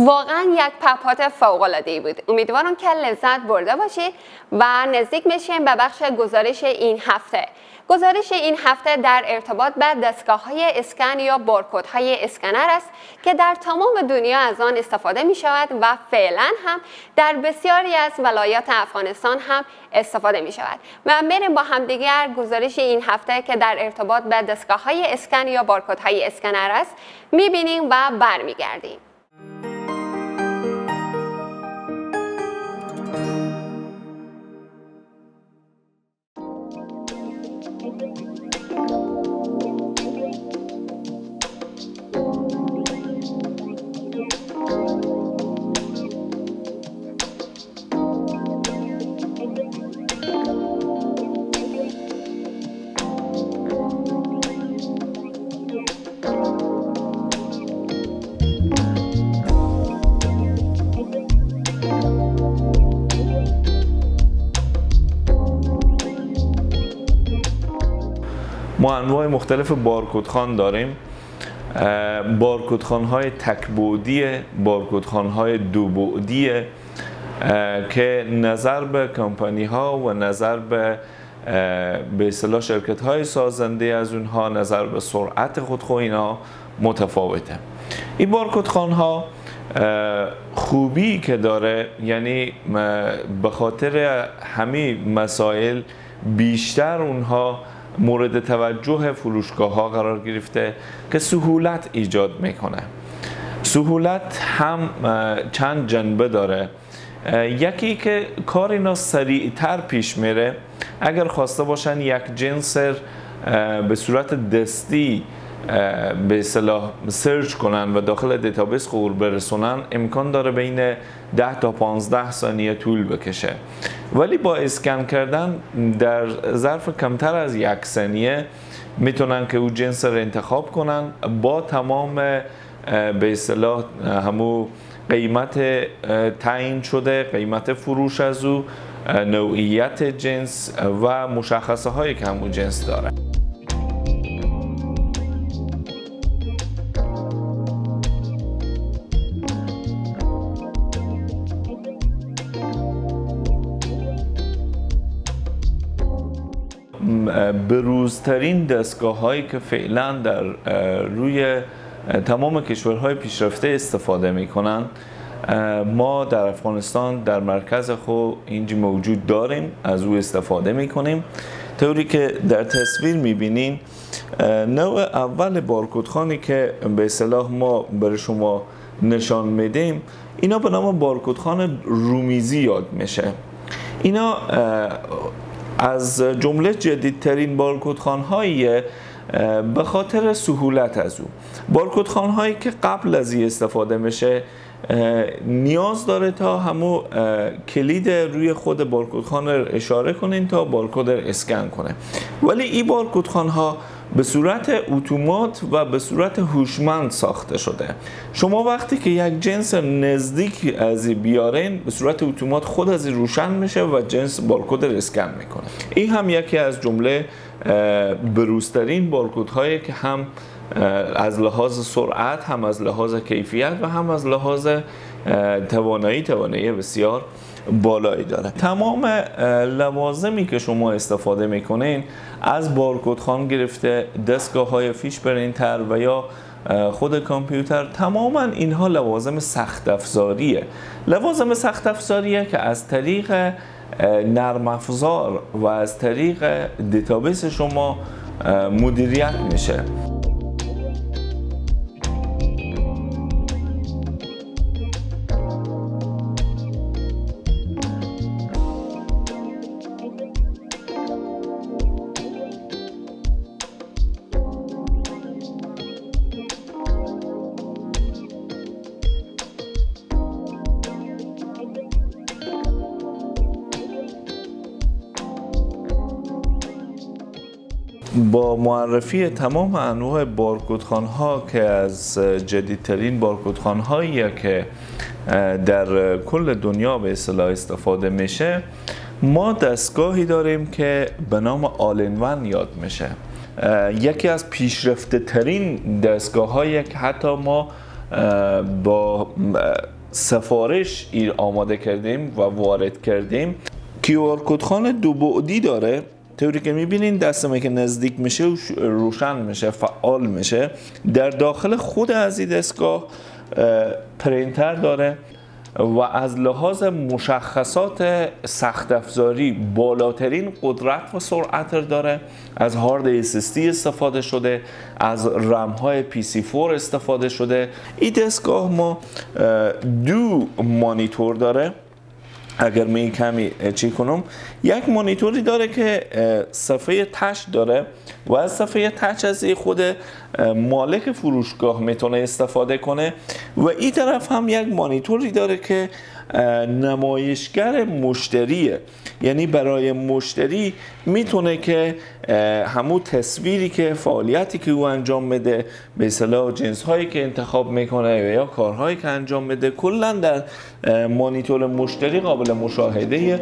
واقعا یک پپات فوق العاده بود. امیدوارم که لذت برده باشید و نزدیک میشیم به بخش گزارش این هفته. گزارش این هفته در ارتباط به دستگاه های اسکن یا بارکود های اسکنر است که در تمام دنیا از آن استفاده می شود و فعلا هم در بسیاری از ولایات افغانستان هم استفاده می شود و بریم با همدیگر گزارش این هفته که در ارتباط به دستگاه های اسکن یا بارکود های اسکنر است می بینیم و برمیگردیم. ما انواع مختلف بارکودخان داریم. بارکودخان های تکبودی بارکودخان های دو بعدی که نظر به کمپانی ها و نظر به به اصطلاح شرکت های سازنده از اونها نظر به سرعت خود خو اینا متفاوته. این بارکودخان ها خوبی که داره یعنی به خاطر همه مسائل بیشتر اونها مورد توجه فروشگاه ها قرار گرفته که سهولت ایجاد می‌کنه. سهولت هم چند جنبه داره. یکی که کار اینا سریعتر پیش میره اگر خواسته باشن یک جنس ر به صورت دستی به اصطلاح search کنن و داخل database خور برسونن امکان داره بین 10 تا 15 ثانیه طول بکشه. ولی با اسکن کردن در ظرف کمتر از یک ثانیه می‌تونن که او جنس رو انتخاب کنن با تمام به اصطلاح همو قیمت تعیین شده قیمت فروش از او نوعیت جنس و مشخصه هایی که همو جنس داره. بروزترین دستگاه هایی که فعلا در روی تمام کشورهای پیشرفته استفاده می کنند ما در افغانستان در مرکز خود اینجا موجود داریم از او استفاده می کنیم طوری که در تصویر می بینین نوع اول بارکودخانی که به اصطلاح ما برای شما نشان میدیم اینا به نام بارکودخان رومیزی یاد میشه. اینا از جمله جدیدترین بارکودخان هایی به خاطر سهولت از او. بارکودخان هایی که قبل از این استفاده میشه نیاز داره تا همو کلید روی خود بارکودخان رو اشاره کنین تا بارکود رو اسکن کنه. ولی این بارکودخان ها به صورت اتومات و به صورت هوشمند ساخته شده. شما وقتی که یک جنس نزدیک از بیارین به صورت اتومات خود از روشن میشه و جنس بارکد اسکن می‌کنه. این هم یکی از جمله بروزترین بارکودهایی که هم از لحاظ سرعت هم از لحاظ کیفیت و هم از لحاظ توانایی توانایی بسیار بالایی داره. تمام لوازمی که شما استفاده می‌کنین از بارکودخان گرفته دستگاه های فیش پرینتر و یا خود کامپیوتر تماما اینها لوازم سخت افزاریه. لوازم سخت افزاریه که از طریق نرم افزار و از طریق دیتابیس شما مدیریت میشه. با معرفی تمام انواع بارکودخان ها که از جدیدترین بارکودخان هایی که در کل دنیا به اصطلاح استفاده میشه ما دستگاهی داریم که به نام all in one یاد میشه. یکی از پیشرفته ترین دستگاه هایی که حتی ما با سفارش ایر آماده کردیم و وارد کردیم. کیوار کودخان دو بعدی داره. طوری که می‌بینین دستمه که نزدیک میشه روشن میشه فعال میشه. در داخل خود از این دستگاه پرینتر داره و از لحاظ مشخصات سخت افزاری بالاترین قدرت و سرعت داره. از هارد SSD استفاده شده از رم های PC4 استفاده شده. این دستگاه ما دو مانیتور داره. اگر می کمی چی کنم؟ یک مانیتوری داره که صفحه تچ داره و از صفحه تچ از خود مالک فروشگاه می‌تونه استفاده کنه و این طرف هم یک مانیتوری داره که نمایشگر مشتریه. یعنی برای مشتری می‌تونه که همون تصویری که فعالیتی که او انجام بده به اصطلاح جنس هایی که انتخاب می‌کنه یا کارهایی که انجام بده کلا در مانیتور مشتری قابل مشاهده